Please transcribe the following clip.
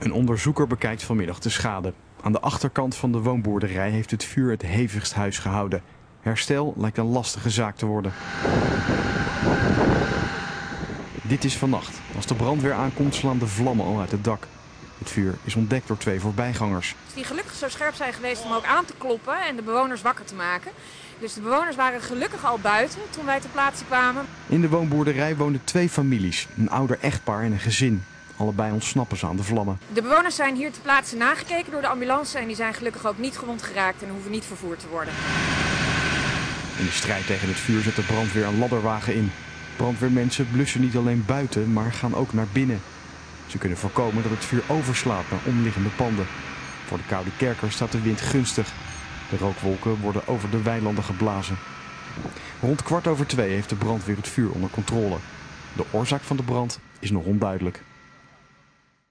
Een onderzoeker bekijkt vanmiddag de schade. Aan de achterkant van de woonboerderij heeft het vuur het hevigst huis gehouden. Herstel lijkt een lastige zaak te worden. Dit is vannacht. Als de brandweer aankomt slaan de vlammen al uit het dak. Het vuur is ontdekt door twee voorbijgangers. Die gelukkig zo scherp zijn geweest om ook aan te kloppen en de bewoners wakker te maken. Dus de bewoners waren gelukkig al buiten toen wij ter plaatse kwamen. In de woonboerderij woonden twee families. Een ouder echtpaar en een gezin. Allebei ontsnappen ze aan de vlammen. De bewoners zijn hier ter plaatse nagekeken door de ambulance en die zijn gelukkig ook niet gewond geraakt en hoeven niet vervoerd te worden. In de strijd tegen het vuur zet de brandweer een ladderwagen in. Brandweermensen blussen niet alleen buiten, maar gaan ook naar binnen. Ze kunnen voorkomen dat het vuur overslaat naar omliggende panden. Voor de Koude Kerker staat de wind gunstig. De rookwolken worden over de weilanden geblazen. Rond kwart over twee heeft de brandweer het vuur onder controle. De oorzaak van de brand is nog onduidelijk.